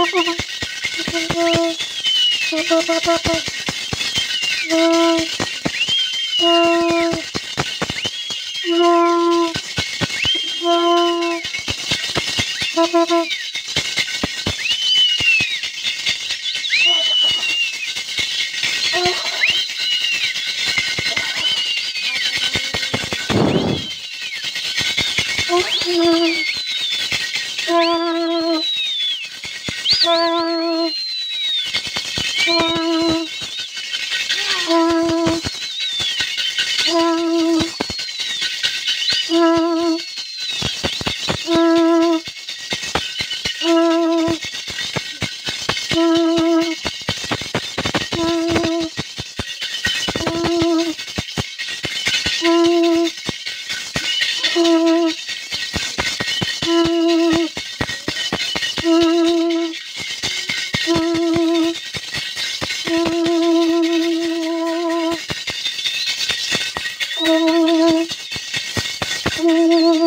Oh,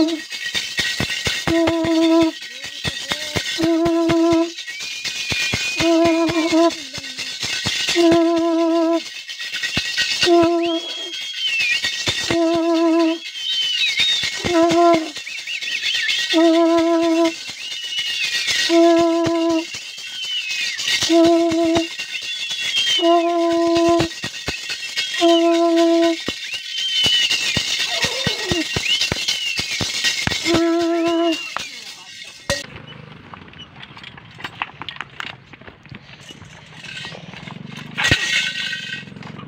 Bye.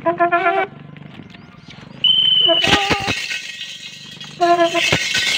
Thank you.